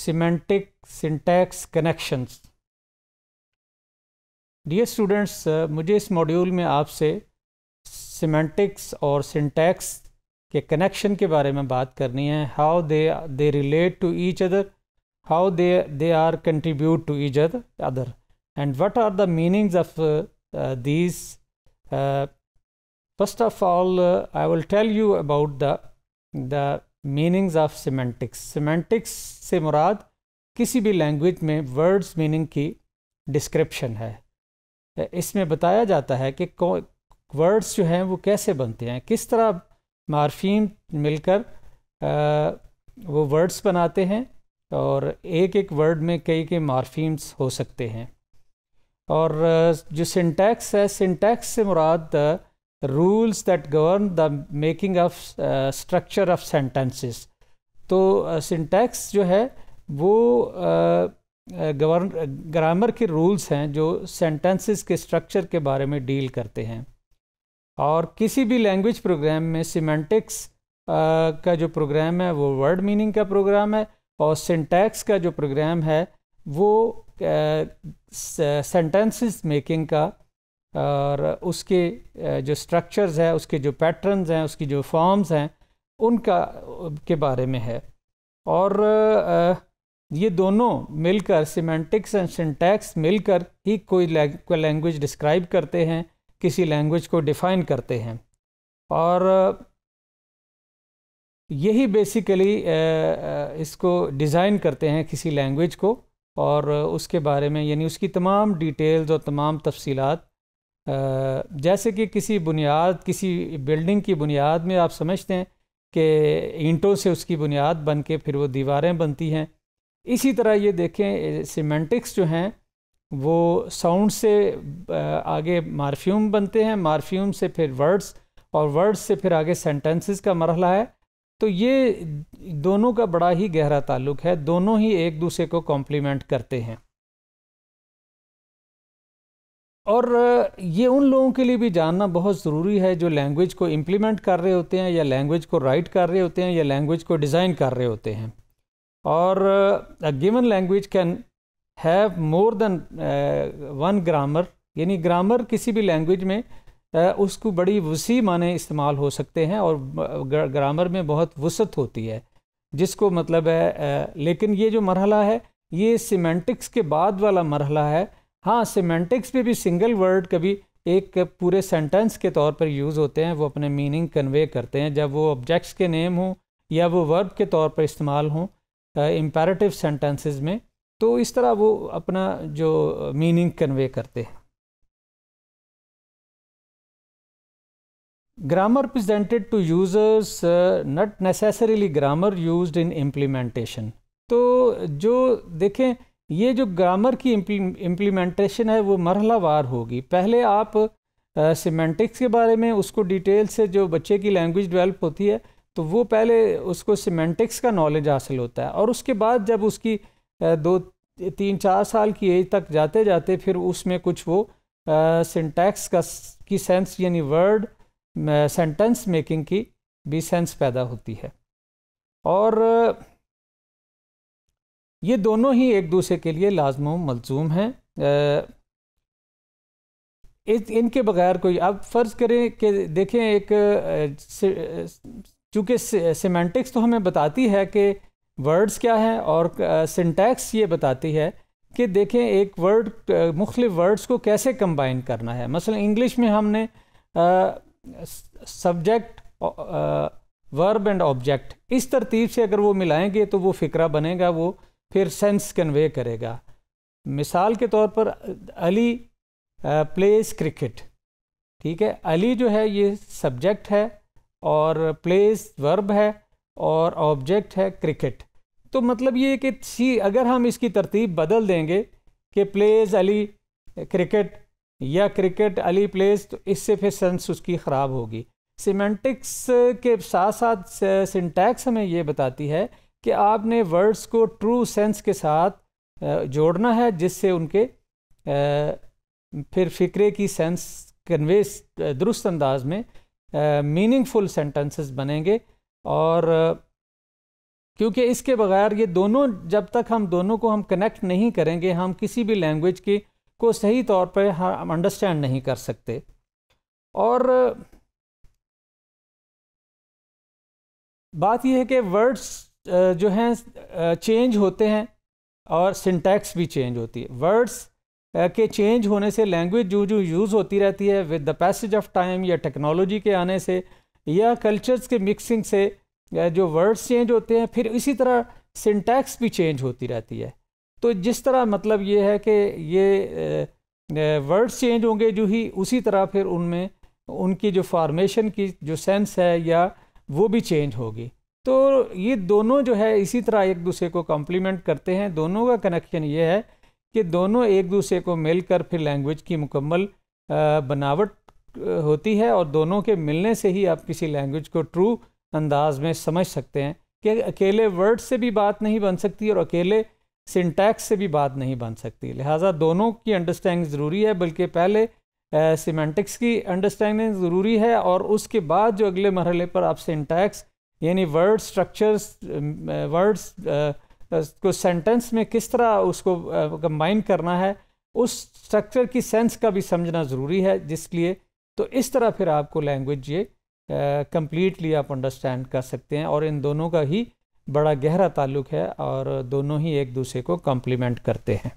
semantic syntax connections dear students मुझे इस module में आपसे सिमेंटिक्स और सिंटैक्स के कनेक्शन के बारे में बात करनी है। How they they relate to each other how they they are contribute to each other and what are the meanings of these first of all I will tell you about the the meanings of semantics semantics से मुराद किसी भी language में words meaning की description है। इसमें बताया जाता है कि वर्ड्स जो हैं वो कैसे बनते हैं। किस तरह मार्फीम मिलकर आ, वो वर्ड्स बनाते हैं और एक एक वर्ड में कई कई मार्फीम्स हो सकते हैं। और जो सिंटैक्स है सिंटैक्स से मुराद rules that govern the making of structure of sentences तो सिंटैक्स जो है, वो गवर्न ग्रामर के रूल्स हैं जो सेंटेंसेस के स्ट्रक्चर के बारे में डील करते हैं। और किसी भी लैंग्वेज प्रोग्राम में सिमेंटिक्स का जो प्रोग्राम है, वो वर्ड मीनिंग का प्रोग्राम है और सिंटैक्स का जो प्रोग्राम है, वो सेंटेंसेस मेकिंग का और उसके जो स्ट्रक्चर्स हैं, उसके जो पैटर्न्स हैं, उसकी जो फॉर्म्स हैं, उनका, के बारे में है। और ये दोनों मिलकर सिमेंटिक्स एंड सिंटैक्स मिलकर ही कोई लैंग्वेज डिस्क्राइब करते हैं, किसी लैंग्वेज को डिफ़ाइन करते हैं। और, यही बेसिकली इसको डिज़ाइन करते हैं किसी लैंग्वेज को, और उसके बारे में, यानी उसकी तमाम डिटेल्स और तमाम तफसीलात जैसे कि किसी बुनियाद, किसी बिल्डिंग की बुनियाद में आप समझते हैं कि ईंटों से उसकी बुनियाद बन के फिर वो दीवारें बनती हैं। इसी तरह ये देखें, सीमेंटिक्स जो हैं, वो साउंड से आगे मार्फ्यूम बनते हैं, मार्फ्यूम से फिर वर्ड्स, और वर्ड्स से फिर आगे सेंटेंसेस का मरहला है। तो ये दोनों का बड़ा ही गहरा ताल्लुक है, दोनों ही एक दूसरे को कॉम्प्लीमेंट करते हैं। और ये उन लोगों के लिए भी जानना बहुत ज़रूरी है जो लैंग्वेज को इम्प्लीमेंट कर रहे होते हैं या लैंग्वेज को राइट कर रहे होते हैं या लैंग्वेज को डिज़ाइन कर रहे होते हैं। और a given language can have more than uh, यानी ग्रामर किसी भी लैंग्वेज में uh, उसको बड़ी वसी माने इस्तेमाल हो सकते हैं और ग्रामर में बहुत वसत होती है जिसको मतलब है uh, लेकिन ये जो मरहला है ये सीमेंटिक्स के बाद वाला मरहला है हाँ सीमेंटिक्स पे भी सिंगल वर्ड कभी एक पूरे सेंटेंस के तौर पर यूज़ होते हैं, वो अपने मीनिंग कन्वे करते हैं। जब वो ऑब्जेक्ट्स के नेम हों या वो वर्ब के तौर पर इस्तेमाल हों इम्पेरेटिव सेंटेंसेस में तो इस तरह वो अपना जो मीनिंग कन्वे करते हैं। Grammar presented to users not necessarily grammar used in implementation तो जो देखें ये जो ग्रामर की इम्प्लीमेंटेशन है, वो मरहलावार होगी। पहले आप सीमेंटिक्स के बारे में, उसको डिटेल से जो बच्चे की लैंग्वेज डेवलप होती है तो वो पहले उसको सीमेंटिक्स का नॉलेज हासिल होता है। और उसके बाद जब उसकी दो, तीन, चार साल की एज तक जाते जाते फिर उसमें कुछ वो सिंटैक्स का की सेंस यानी वर्ड सेंटेंस मेकिंग की भी सेंस पैदा होती है। और ये दोनों ही एक दूसरे के लिए लाजम मलजूम हैं। इनके बगैर कोई, अब फ़र्ज़ करें कि देखें एक चूँकि सिमेंटिक्स तो हमें बताती है कि वर्ड्स क्या हैं और सिंटैक्स ये बताती है कि देखें एक वर्ड मुख्तलिफ़ वर्ड्स को कैसे कंबाइन करना है। मसलन इंग्लिश में हमने सब्जेक्ट वर्ब एंड ऑब्जेक्ट इस तरतीब से अगर वो मिलाएँगे तो वो फ़िक्रा बनेगा, वो फिर सेंस कन्वे करेगा। मिसाल के तौर पर, अली प्लेस क्रिकेट ठीक है? अली जो है, ये सब्जेक्ट है और प्लेस वर्ब है और ऑब्जेक्ट है क्रिकेट तो मतलब ये कि सी, अगर हम इसकी तरतीब बदल देंगे कि प्लेस अली क्रिकेट या क्रिकेट अली प्लेस तो इससे फिर सेंस उसकी ख़राब होगी। सीमेंटिक्स के साथ साथ सिंटैक्स हमें ये बताती है कि आपने वर्ड्स को ट्रू सेंस के साथ जोड़ना है, जिससे उनके फिर फ़िक्रे की सेंस कन्वे दुरुस्त अंदाज में मीनिंगफुल सेंटेंसेस बनेंगे। और क्योंकि इसके बगैर ये दोनों, जब तक हम दोनों को हम कनेक्ट नहीं करेंगे, हम किसी भी लैंग्वेज की, को सही तौर पर हम अंडरस्टैंड नहीं कर सकते। और, बात यह है कि वर्ड्स जो हैं चेंज होते हैं और सिंटैक्स भी चेंज होती है। वर्ड्स के चेंज होने से लैंग्वेज जो जो यूज़ होती रहती है with the passage of time या टेक्नोलॉजी के आने से या कल्चर्स के मिक्सिंग से जो वर्ड्स चेंज होते हैं, फिर इसी तरह सिंटैक्स भी चेंज होती रहती है। तो जिस तरह मतलब ये है कि ये वर्ड्स चेंज होंगे जो ही उसी तरह फिर उनमें उनकी जो फॉर्मेशन की जो सेंस है या वो भी चेंज होगी। तो ये दोनों जो है इसी तरह एक दूसरे को कॉम्प्लीमेंट करते हैं। दोनों का कनेक्शन ये है कि दोनों एक दूसरे को मिलकर फिर लैंग्वेज की मुकम्मल बनावट होती है और दोनों के मिलने से ही आप किसी लैंग्वेज को ट्रू अंदाज में समझ सकते हैं। कि अकेले वर्ड से भी बात नहीं बन सकती और अकेले सिंटैक्स से भी बात नहीं बन सकती। लिहाजा दोनों की अंडरस्टैंडिंग ज़रूरी है, बल्कि पहले सीमेंटिक्स की अंडरस्टैंडिंग ज़रूरी है और उसके बाद जो अगले मरहले पर आप सिंटैक्स यानी वर्ड स्ट्रक्चर्स वर्ड्स को सेंटेंस में किस तरह उसको कंबाइन करना है, उस स्ट्रक्चर की सेंस का भी समझना ज़रूरी है जिसलिए तो इस तरह फिर आपको लैंग्वेज ये कम्प्लीटली आप अंडरस्टैंड कर सकते हैं और इन दोनों का ही बड़ा गहरा ताल्लुक है और दोनों ही एक दूसरे को कॉम्प्लीमेंट करते हैं।